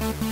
Bye.